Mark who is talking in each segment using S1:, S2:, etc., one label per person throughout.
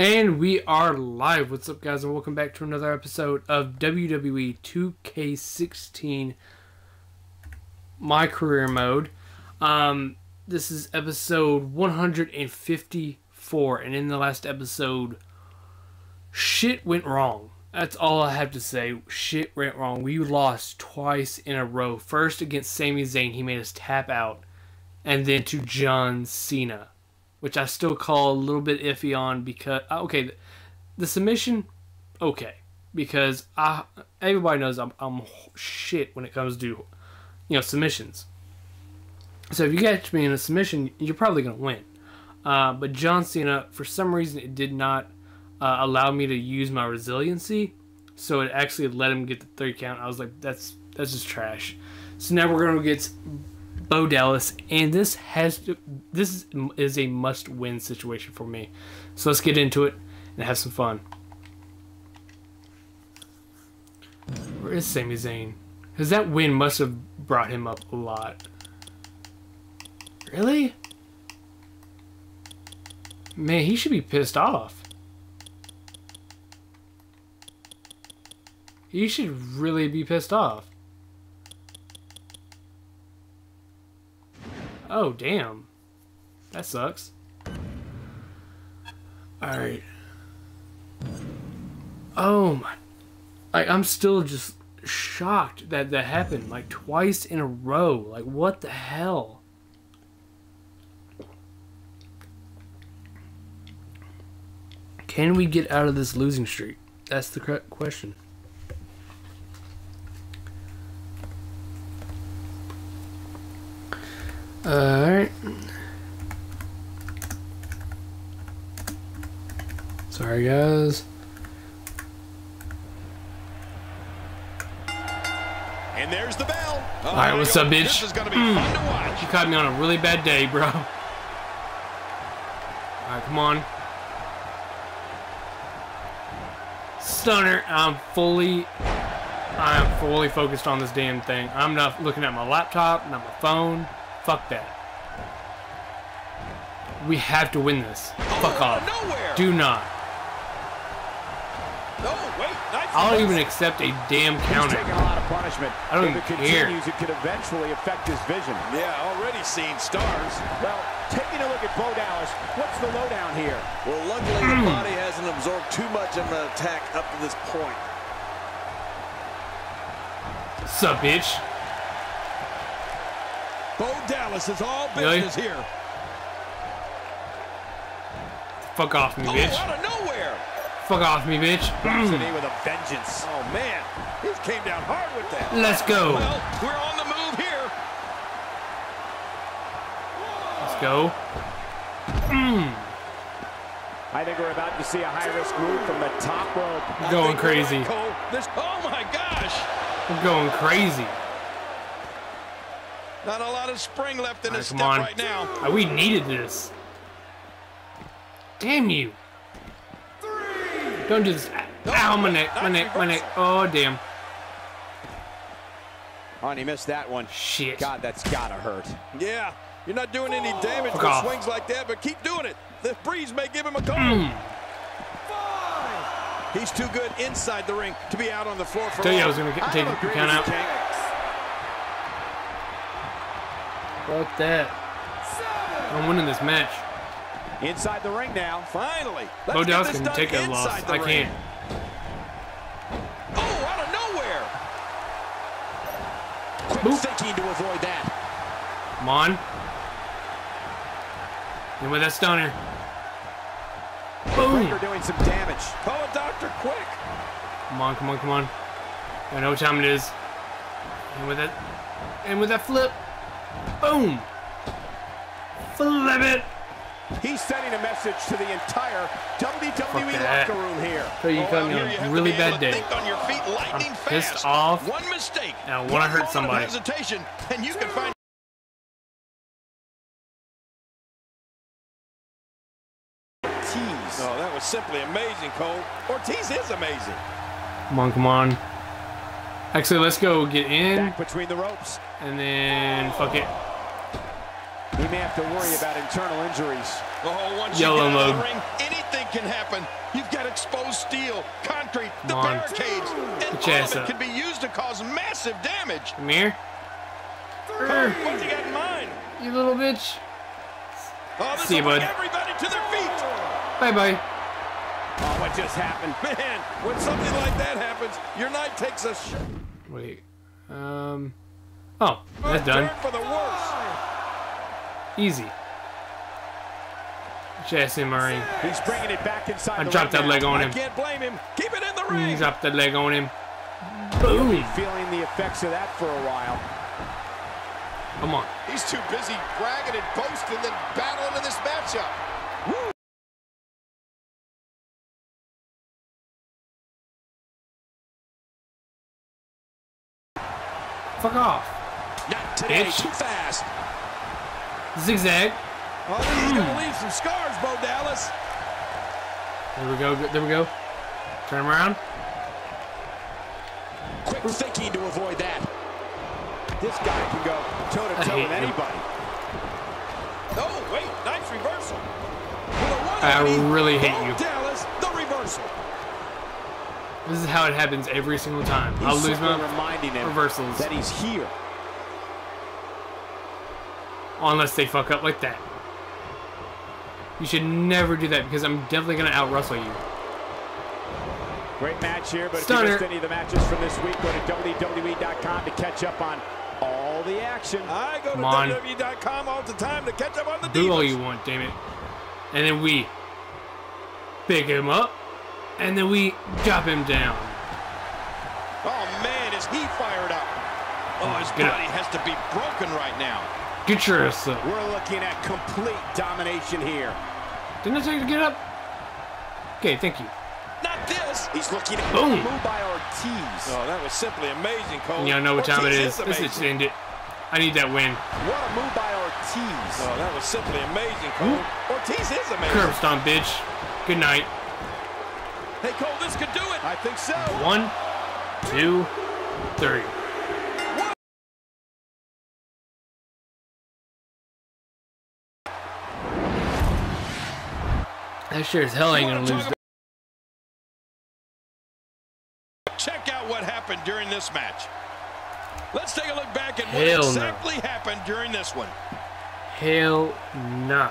S1: And we are live. What's up, guys, and welcome back to another episode of WWE 2K16 My Career Mode. Um, this is episode 154, and in the last episode, shit went wrong. That's all I have to say. Shit went wrong. We lost twice in a row. First against Sami Zayn, he made us tap out, and then to John Cena which I still call a little bit iffy on because uh, okay, the submission, okay, because I everybody knows I'm I'm shit when it comes to you know submissions. So if you catch me in a submission, you're probably gonna win. Uh, but John Cena, for some reason, it did not uh, allow me to use my resiliency, so it actually let him get the three count. I was like, that's that's just trash. So now we're gonna get Bo Dallas, and this has to, this is a must-win situation for me. So let's get into it and have some fun. Where is Sami Zayn? Because that win must have brought him up a lot. Really? Man, he should be pissed off. He should really be pissed off. Oh, damn. That sucks. Alright. Oh my. Like, I'm still just shocked that that happened, like, twice in a row. Like, what the hell? Can we get out of this losing streak? That's the question. Alright. Sorry, guys.
S2: And there's the bell.
S1: Oh, All right, what's up, bitch? This is gonna be mm. fun to watch. You caught me on a really bad day, bro. All right, come on. Stunner. I'm fully, I'm fully focused on this damn thing. I'm not looking at my laptop, not my phone. Fuck that. We have to win this. Fuck off. Nowhere. Do not.
S2: No, wait. Nice
S1: I'll even accept a damn counter.
S3: He's a lot of punishment.
S1: I don't
S3: if it
S1: care.
S3: continues, it could eventually affect his vision.
S2: Yeah, already seen stars.
S3: Well, taking a look at Bo Dallas, what's the lowdown here?
S2: Well, luckily the body hasn't absorbed too much of an attack up to this point.
S1: Sup, bitch?
S2: Bo Dallas is all business really? here.
S1: Fuck off me,
S2: oh,
S1: bitch.
S2: out of nowhere.
S1: Fuck off me, bitch.
S3: Mm. with a vengeance.
S2: Oh, man. He came down hard with that.
S1: Let's go.
S2: Well, we're on the move here.
S1: Let's go. Mm.
S3: I think we're about to see a high-risk move from the top rope.
S1: Going crazy.
S2: This, oh, my gosh.
S1: We're going crazy.
S2: Not a lot of spring left in right, his step on. right now.
S1: Oh, we needed this. Damn you. Three. Don't do this. No, Ow, my neck, my neck, my neck. Oh, damn.
S3: Oh, he missed that one.
S1: Shit.
S3: God, that's gotta hurt.
S2: Yeah, you're not doing any damage with swings like that, but keep doing it. The breeze may give him a call. Mm. He's too good inside the ring to be out on the floor for
S1: I tell you I was going to take the count out. Fuck that. I'm winning this match.
S3: Inside the ring now.
S2: Finally.
S1: Bo Dallas can take a loss. I can't.
S2: Oh, out of nowhere.
S3: Quick Boop. thinking to avoid that.
S1: Come on. And with that stunner.
S3: Boom. doing some damage.
S2: Call a doctor quick.
S1: Come on, come on, come on. I know what time it is. And with that, and with that flip. Boom! Flip it!
S3: He's sending a message to the entire WWE locker room here.
S1: So you oh, me on a really bad day. I'm pissed fast. off.
S2: One mistake.
S1: And I want to hurt somebody.
S2: Hesitation, and you can find. Ortiz. Oh, that was simply amazing, Cole. Ortiz is amazing.
S1: Come on, come on. Actually, let's go get in.
S3: Back between the ropes.
S1: And then, fuck it.
S3: He may have to worry about internal injuries.
S2: Oh, once
S1: Yellow
S2: you
S1: mode.
S2: Ring, anything can happen. You've got exposed steel, concrete, the barricades, and all of it can be used to cause massive damage.
S1: Come here.
S2: What's he got in mind?
S1: You little bitch.
S2: Oh,
S1: See you, bud.
S2: Everybody to their feet.
S1: Bye bye.
S3: What just happened?
S2: Man, when something like that happens, your night takes a sh
S1: Wait. Um. Oh, that's done.
S2: for the worst.
S1: Easy. Jesse Murray.
S3: He's bringing it back inside
S1: I dropped
S3: ring
S1: that
S3: now.
S1: leg on
S2: I
S1: him.
S2: can't blame him. Keep it in the
S1: He
S2: ring.
S1: dropped the leg on him.
S3: He'll be
S1: Boom.
S3: feeling the effects of that for a while.
S1: Come on.
S4: He's too busy bragging and boasting than battling in this matchup.
S1: Fuck off.
S2: Not today.
S1: Bitch.
S2: Too fast.
S1: Zigzag.
S2: Oh, is gonna leave some scars, Bo Dallas.
S1: There we go. There we go. Turn him around.
S3: Quick thinking to avoid that. This guy can go toe-to-toe with
S1: him.
S3: anybody.
S2: Oh, wait. Nice reversal. With
S1: I
S2: 180,
S1: really hate
S2: Bo
S1: you.
S2: Dallas, the reversal.
S1: This is how it happens every single time.
S3: He's
S1: I'll lose my
S3: reminding him
S1: reversals
S3: that he's here.
S1: unless they fuck up like that. You should never do that because I'm definitely gonna out wrestle you.
S3: Great match here, but
S1: Stunner.
S3: if you missed any of the matches from this week, go to WWE.com to catch up on all the action.
S2: I go to
S1: Come on.
S2: WWE.com all the time to catch up on the
S1: Do all
S2: divas.
S1: you want, damn it. And then we pick him up, and then we drop him down.
S2: Oh, man, is he fired up. Oh, his
S1: Get up.
S2: body has to be broken right now.
S1: Get your ass up.
S3: We're looking at complete domination here.
S1: Didn't I tell you to get up? Okay, thank you.
S2: Not this.
S3: He's looking at
S1: Boom.
S3: move by Ortiz.
S2: Oh, that was simply amazing, Cole.
S1: Y'all know what time it
S2: Ortiz
S1: is. Let's just end it. I need that win.
S3: What a move by Ortiz.
S2: Oh, that was simply amazing, Cole. Ortiz is amazing.
S1: Curb stomp, bitch. Good night.
S2: Hey, Cole, this could do it.
S3: I think so.
S1: One, two, three. That sure as hell ain't gonna lose.
S2: Check out what happened during this match. Let's take a look back at what
S1: Hell no.
S2: exactly happened during this one.
S1: Hell nah.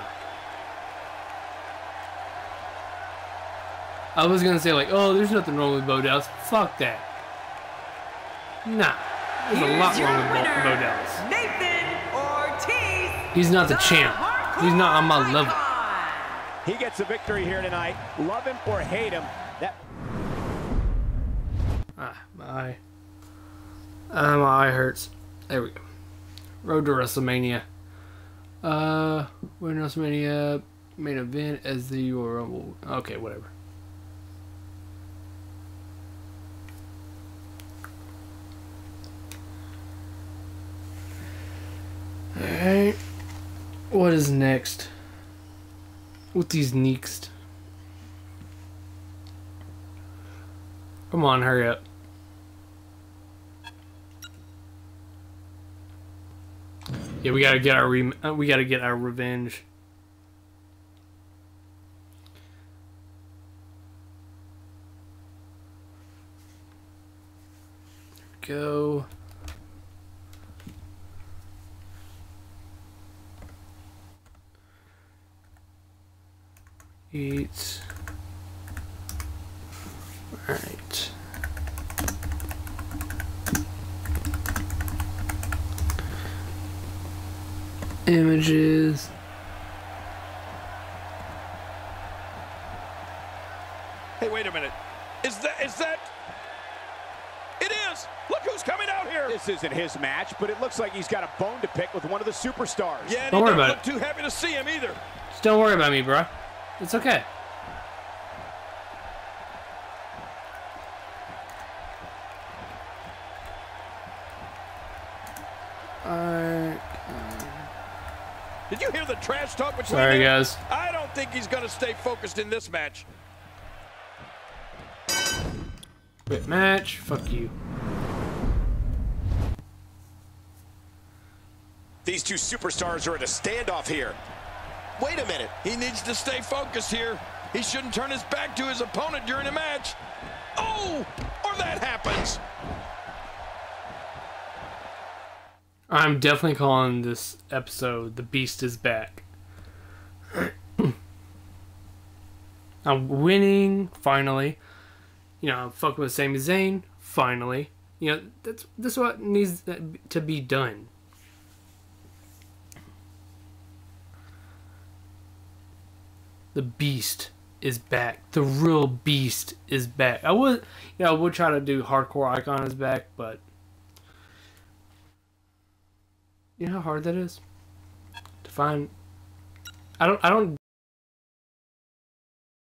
S1: I was gonna say like, oh, there's nothing wrong with Bo Dallas. Fuck that. Nah, there's a lot wrong
S5: your
S1: with Bo,
S5: winner,
S1: Bo Dallas.
S5: Nathan Ortiz.
S1: He's not the champ. He's not on my level.
S3: He gets a victory here tonight. Love him or hate him. That
S1: Ah, my eye. Ah, my eye hurts. There we go. Road to WrestleMania. Uh, we're in WrestleMania main event as the Royal Rumble. Okay, whatever. Alright. What is next? What these next? Come on, hurry up. Yeah, we gotta get our uh, we gotta get our revenge. Go. Eat. All right. Images.
S2: Hey, wait a minute. Is that is that? It is. Look who's coming out here.
S3: this isn't his match, but it looks like he's got a bone to pick with one of the superstars.
S2: Yeah, and
S1: Don't
S2: he
S1: worry
S2: doesn't
S1: about
S2: look too happy to see him either.
S1: Just don't worry about me, bro. It's okay. Alright.
S2: Uh, Did you hear the trash talk between
S1: Sorry,
S2: them?
S1: guys.
S2: I don't think he's going to stay focused in this match.
S1: Quit match. Fuck you.
S4: These two superstars are at a standoff here. Wait a minute.
S2: He needs to stay focused here. He shouldn't turn his back to his opponent during a match. Oh, or that happens.
S1: I'm definitely calling this episode "The Beast is Back." I'm winning finally. You know, I'm fucking with Sami Zayn finally. You know, that's that's what needs to be done. The Beast is back. The real Beast is back. I would, you know, I would try to do Hardcore Icon is back, but you know how hard that is to find. I don't. I don't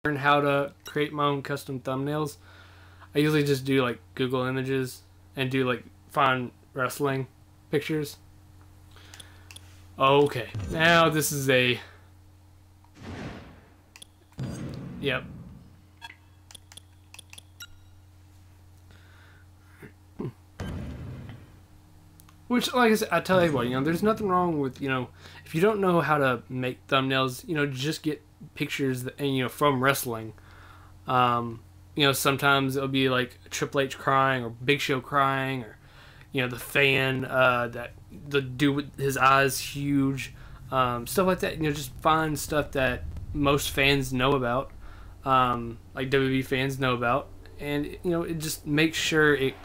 S1: learn how to create my own custom thumbnails. I usually just do like Google Images and do like find wrestling pictures. Okay, now this is a. Yep. Which, like I said, I tell you what, you know, there's nothing wrong with, you know, if you don't know how to make thumbnails, you know, just get pictures that, and you know from wrestling. Um, you know, sometimes it'll be like Triple H crying or Big Show crying or you know the fan uh, that the dude with his eyes huge, um, stuff like that. You know, just find stuff that most fans know about, um, like WWE fans know about, and you know it just makes sure it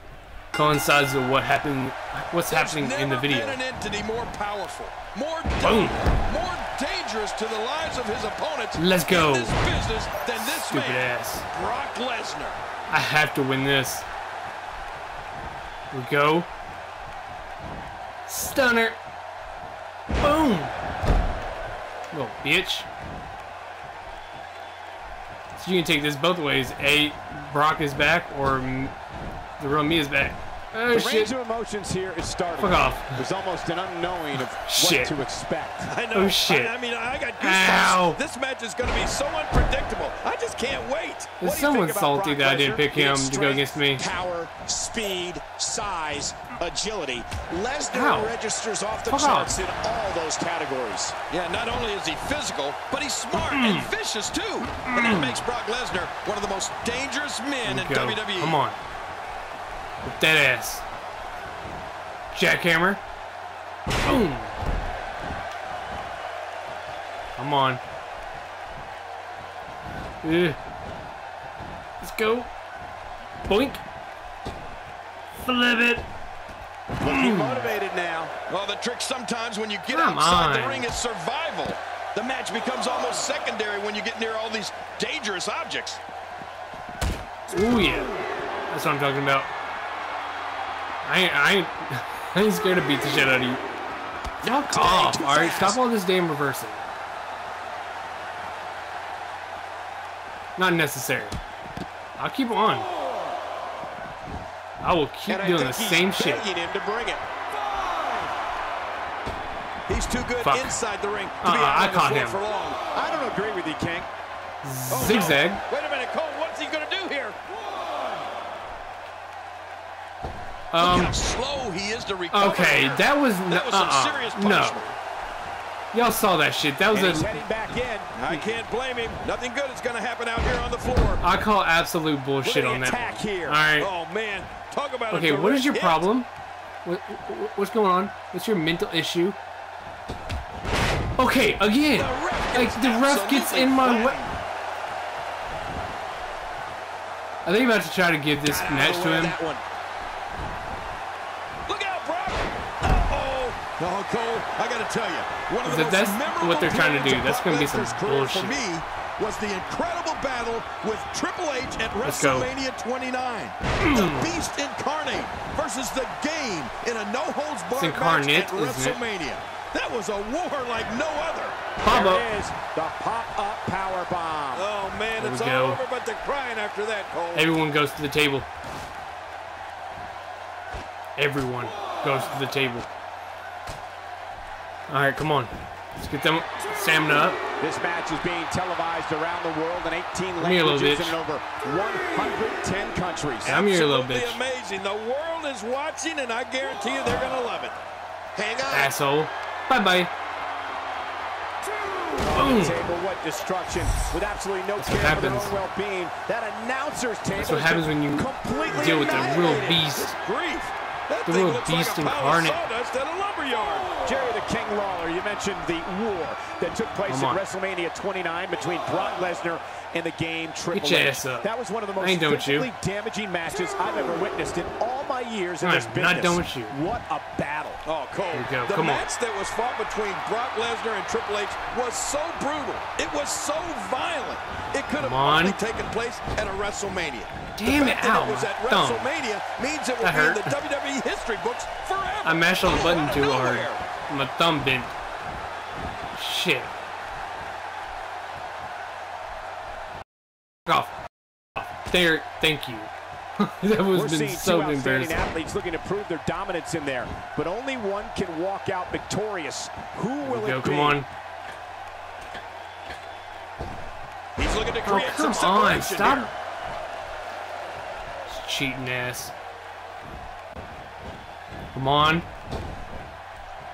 S1: coincides with what happened, what's
S2: There's
S1: happening in the video.
S2: an entity more powerful, more
S1: Boom.
S2: more dangerous to the lives of his opponents
S1: Let's go.
S2: this business than this
S1: Stupid
S2: man,
S1: ass.
S2: Brock Lesnar.
S1: I have to win this. Here we go. Stunner. Boom. Little bitch. So you can take this both ways. A, Brock is back, or the real me is back. Oh
S3: The
S1: shit.
S3: range of emotions here is starting.
S1: Fuck off.
S3: There's almost an unknowing of
S1: Shit.
S3: what to expect.
S2: I know.
S1: Oh, shit.
S2: I, I mean, I got
S1: Ow.
S2: goosebumps. This match is going to be so unpredictable. I just can't wait.
S1: Is
S3: What do you
S1: someone salty
S3: Brock
S1: that I didn't pick him
S6: His
S1: to go against me?
S6: Power, speed, size, agility. Lesnar
S1: Ow.
S6: registers off the
S1: Fuck
S6: charts
S1: off.
S6: in all those categories.
S2: Yeah, not only is he physical, but he's smart and vicious too. And that makes Brock Lesnar one of the most dangerous men in
S1: Go.
S2: WWE.
S1: Come on. With that ass. Jackhammer. Boom. Come on. Ugh. Let's go. Boink. Flip it.
S3: Looking motivated now.
S2: Well, the trick sometimes when you get
S1: Come
S2: outside the ring is survival. The match becomes almost secondary when you get near all these dangerous objects.
S1: Ooh yeah. That's what I'm talking about. I ain't, I ain't, I ain't scared to beat the shit out of you. Fuck off. Alright, stop all this damn reversing. Not necessary. I'll keep on. I will keep
S3: And
S1: doing the same shit.
S3: him to bring it.
S2: He's too good
S1: Fuck.
S2: inside the ring to be uh-uh, out
S1: I
S2: on
S1: caught him.
S2: for long.
S3: I don't agree with you, King.
S2: Oh, no.
S1: Zigzag.
S2: Wait a minute, Cole. What's he going to do here? Look
S1: Um,
S2: slow he is to recover.
S1: okay, that was,
S2: That was some
S1: uh-uh,
S2: serious
S1: no. Y'all saw that shit. That was
S3: And
S1: a,
S3: heading back in.
S2: I can't blame him. Nothing good is going to happen out here on the floor.
S1: I call absolute bullshit on that.
S3: here.
S1: Alright.
S2: Oh, man. Talk about
S1: Okay, what is your
S2: hit.
S1: problem? What, what- what's going on? What's your mental issue? Okay, again.
S2: The
S1: Like the ref gets in my way. I think about to try to give this match to him.
S2: Oh, Cole, I gotta tell you, one of the
S1: that's what they're trying to do. That's gonna be some bullshit.
S2: For me, was the incredible battle with Triple H at
S1: Let's go.
S2: WrestleMania 29. Mm. the Beast Incarnate versus the Game in a no-holds-barred match at
S1: isn't it?
S2: WrestleMania. That was a war like no other.
S1: Pablo.
S3: There it is. The pop-up power bomb.
S2: Oh, man,
S1: There
S2: it's all
S1: go.
S2: over but the crying after that, Cole.
S1: Everyone goes to the table. Everyone goes to the table. Alright, come on. Let's get them stamina up.
S3: This match is being televised around the world in 18
S1: Come here, little
S3: languages and in over 110 countries.
S1: I'm your little
S2: Absolutely
S1: bitch.
S2: amazing. The world is watching, and I guarantee you they're going to love it.
S4: Hang on.
S1: Asshole. Bye bye.
S3: from the table. What destruction with absolutely no care for their own well-being. That announcer's table.
S1: That's what happens when you completely deal with a real beast.
S2: Grief. That
S1: the real beast
S2: like
S1: incarnate.
S2: At a lumberyard.
S3: Jerry the King Lawler, you mentioned the war that took place at WrestleMania 29 between Brock Lesnar and the game Triple
S1: H.
S3: That was one of the most physically damaging matches I've ever witnessed in all my years in
S1: I'm
S3: this business.
S1: Not done with you.
S3: What a battle.
S2: Oh, Cole.
S1: Go.
S2: The
S1: Come
S2: match
S1: on.
S2: that was fought between Brock Lesnar and Triple H was so brutal. It was so violent. It could have only taken place at a WrestleMania.
S1: Damn it,
S2: fact
S1: ow,
S2: that it was at
S1: thumb.
S2: WrestleMania means it will
S1: That
S2: be in the WWE history books forever.
S1: I mashed on the button too hard. My thumb bent. Shit. Off. There. Thank you. that was
S3: We're
S1: been
S3: seeing
S1: so
S3: two outstanding
S1: embarrassing.
S3: athletes looking to prove their dominance in there, but only one can walk out victorious. Who will
S1: Go.
S3: it be?
S1: Come on.
S2: He's looking to
S1: Oh,
S2: create
S1: come
S2: some
S1: on. Stop.
S2: here.
S1: Cheating ass. Come on.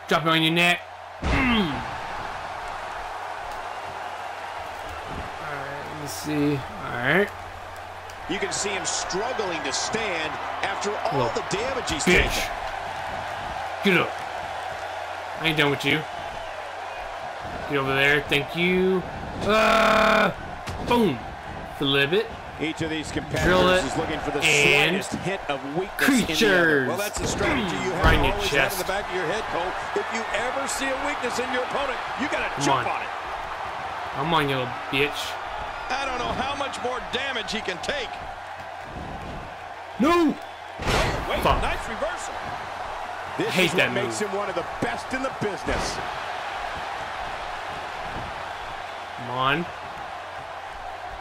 S1: Drop it on your neck. Mm. Alright, let me see. Alright.
S6: You can see him struggling to stand after all
S1: Look,
S6: the damage he's
S1: Bitch.
S6: taken.
S1: Get up. I ain't done with you. Get over there. Thank you. Ah! Boom. Flip it.
S3: Each of these competitors
S1: it,
S3: is looking for the
S1: and
S3: slightest hit of weakness in the other.
S1: Creatures.
S2: Well, that's a strategy you have
S1: Right in your
S2: always have in the back of your head, Cole. If you ever see a weakness in your opponent, you got to jump
S1: on.
S2: on. it.
S1: Come on, you little bitch.
S2: I don't know how much more damage he can take.
S1: No!
S2: Oh, wait,
S1: Fuck.
S2: nice reversal.
S3: This
S1: hate
S3: is
S1: that
S3: what makes
S1: move.
S3: him one of the best in the business.
S1: Come on.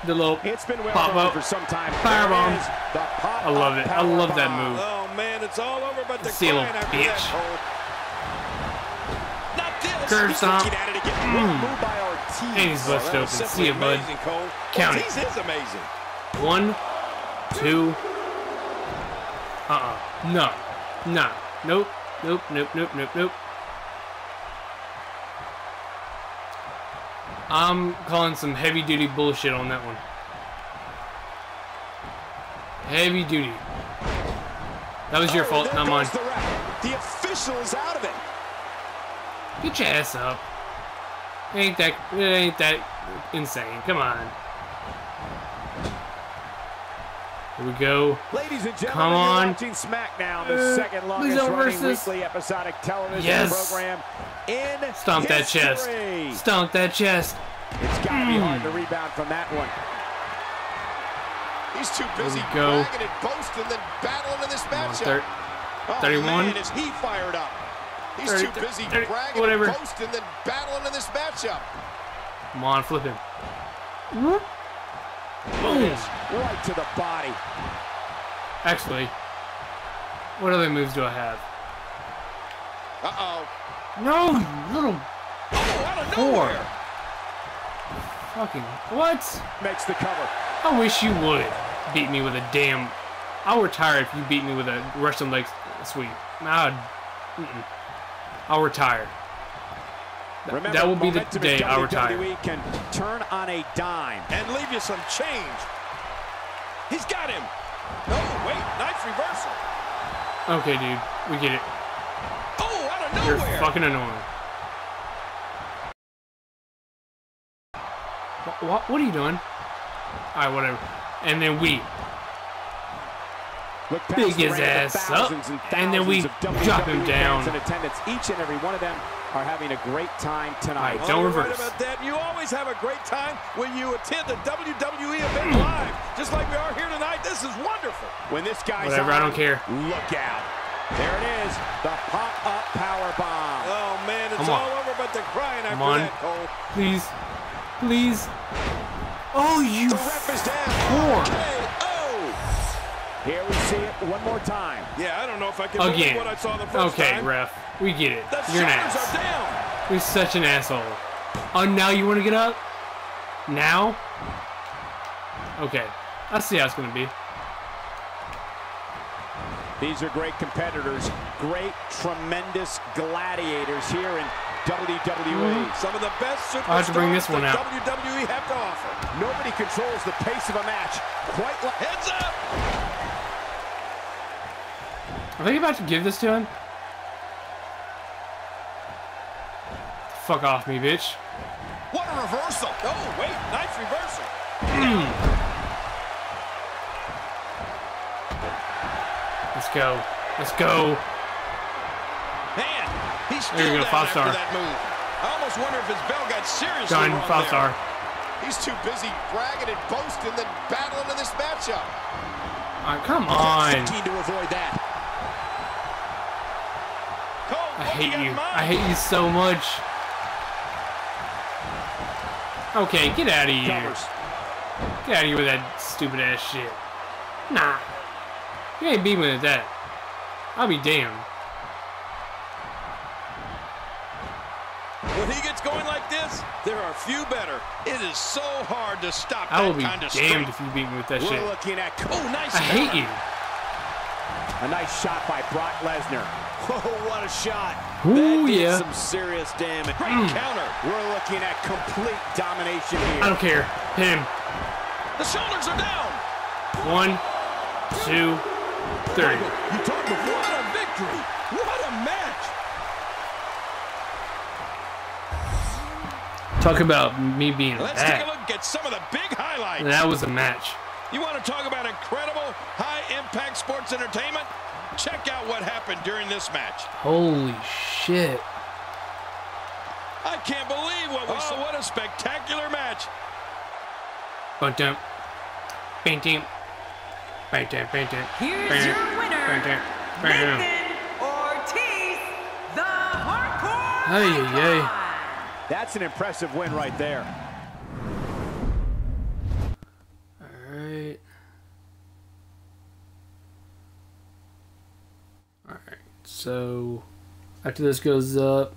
S1: The little
S3: It's been well
S1: pop up
S3: for some time.
S1: Firebomb.
S3: There it is, the pop
S1: I love it. I love that move.
S2: Oh, man, it's all over but the
S1: See you, little bitch.
S2: that, Not this. Curb
S1: stomp.
S2: looking at it again.
S1: Mm. He's busted open. See ya, bud. Count it.
S2: Amazing.
S1: One, two. Uh-uh. No. No. Nope. Nope. Nope. Nope. Nope. Nope. I'm calling some heavy duty bullshit on that one. Heavy duty. That was your
S3: Oh,
S1: fault, not mine.
S3: The, the official is out of it.
S1: Get your ass up. Ain't that it ain't that insane. Come on. Here we go.
S3: Ladies and gentlemen,
S1: Come on.
S3: watching SmackDown, the
S1: Uh,
S3: second longest
S1: Lizzo
S3: running
S1: versus-
S3: weekly episodic television
S1: Yes.
S3: program in
S1: Stomp that chest.
S3: history.
S1: Stomp that chest.
S3: It's got to be hard
S1: Mm.
S3: to rebound from that one.
S4: He's too busy
S1: go.
S4: bragging and boasting than battling in this
S1: Come on,
S4: matchup.
S1: thir-
S6: Oh,
S1: 31.
S6: Man, is he fired up.
S4: He's
S1: 30,
S4: too busy
S1: 30,
S4: bragging
S1: whatever.
S4: and boasting than battling in this matchup.
S1: Come on, flip him. Boom.
S3: Right to the body.
S1: Actually, what other moves do I have?
S4: Uh-oh.
S1: No, little
S2: Oh,
S1: whore. Fucking what?
S3: Makes the cover.
S1: I wish you would beat me with a damn. I'll retire if you beat me with a Russian leg sweep. I'd, mm-mm. I'll retire.
S3: Remember,
S1: that will be the day I retire.
S3: WWE can turn on a dime.
S2: And leave you some change. He's got him. No, wait, nice reversal.
S1: Okay, dude, we get it.
S2: Oh, out of nowhere.
S1: You're fucking annoying. What, what are you doing? Alright, whatever. And then we Big his ass up,
S3: and,
S1: and then we drop him down.
S3: fans In attendance, each and every one of them are having a great time tonight.
S1: Alright, don't
S2: Oh, you're right
S1: reverse.
S2: about that. You always have a great time when you attend a WWE event hmm. live, just like we are here tonight. This is wonderful.
S3: When this guy's
S1: Whatever, I don't care.
S3: Look out. There it is, the pop-up power bomb.
S2: Oh man, it's
S1: Come on.
S2: all over but the crying after
S1: on.
S2: that, Cole.
S1: please, please. Oh, you
S3: The ref is down.
S1: whore!
S2: Oh,
S3: Here we see it one more time.
S2: yeah, I don't know if I can believe
S1: Again.
S2: what I saw the first
S1: Okay,
S2: time.
S1: Okay, ref, we get it.
S2: The
S1: You're an ass.
S2: are down.
S1: You're such an asshole. Oh, now you want to get up? Now? Okay, I see how it's gonna be.
S3: These are great competitors, great, tremendous gladiators here in WWE. Mm-hmm.
S2: Some of the best superstars
S1: I have to bring this one out.
S2: WWE have to offer.
S3: Nobody controls the pace of a match quite like...
S2: Heads up!
S1: Are they about to give this to him? Fuck off me, bitch.
S2: What a reversal. Oh, wait. Nice reversal.
S1: Let's go. Let's go.
S2: Man, he's
S1: There you
S2: still
S1: go, five star.
S2: that move. I almost wonder if his bell got seriously
S1: Done. Five
S2: there.
S1: star.
S4: He's too busy bragging and boasting than battling in this matchup.
S1: Alright, come on.
S3: To avoid that.
S1: Hate you. I hate you so much. Okay, get out of here. Get out of here with that stupid ass shit. Nah. You ain't beating me with that. I'll be damned.
S2: When he gets going like this, there are few better. It is so hard to stop
S1: I will
S2: that
S1: be
S2: kind of
S1: damned
S2: strength.
S1: if you beat me with that
S3: We're
S1: shit.
S3: looking at
S2: Oh, nice.
S1: I hate you.
S3: a nice shot by Brock Lesnar. Oh, what a shot.
S1: Ooh,
S3: that did
S1: yeah.
S3: some serious damage.
S2: Great
S1: Mm.
S2: counter.
S3: We're looking at complete domination here.
S1: I don't care. Him.
S2: The shoulders are down.
S1: One, two, three.
S2: You talk before. What a victory. What a match.
S1: Talk about me being
S2: Let's take a look at some of the big highlights.
S1: That was a match.
S2: You want to talk about incredible high-impact sports entertainment? Check out what happened during this match.
S1: Holy shit.
S2: I can't believe what we saw. What a spectacular match.
S1: But don't. Painting. Painting, painting.
S5: Here's your winner, Nathan Ortiz, the Hardcore
S1: Hey, yay.
S3: That's an impressive win right there.
S1: So after this goes up,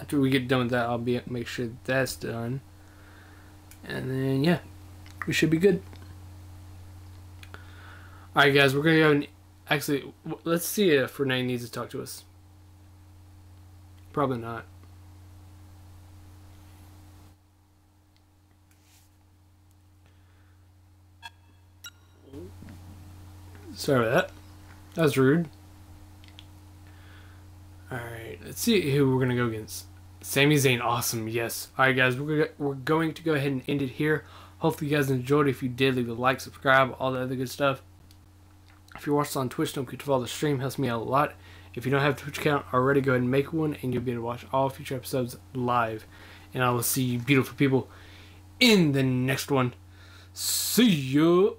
S1: after we get done with that, I'll be make sure that's done. And then yeah, we should be good. Alright guys, we're gonna go and actually let's see if Renee needs to talk to us. Probably not. Sorry about that. That was rude. Alright, let's see who we're going to go against. Sami Zayn, awesome, yes. Alright, guys, we're, we're going to go ahead and end it here. Hopefully, you guys enjoyed. If you did, leave a like, subscribe, all the other good stuff. If you're watching on Twitch, don't forget to follow the stream, helps me out a lot. If you don't have a Twitch account already, go ahead and make one, and you'll be able to watch all future episodes live. And I will see you, beautiful people, in the next one. See you.